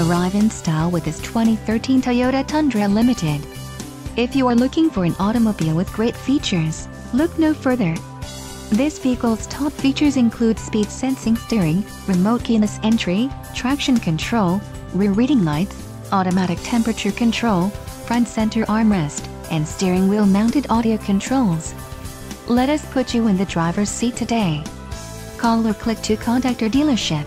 Arrive in style with this 2013 Toyota Tundra Limited. If you are looking for an automobile with great features, look no further. This vehicle's top features include speed sensing steering, remote keyless entry, traction control, rear reading lights, automatic temperature control, front center armrest, and steering wheel mounted audio controls. Let us put you in the driver's seat today. Call or click to contact our dealership.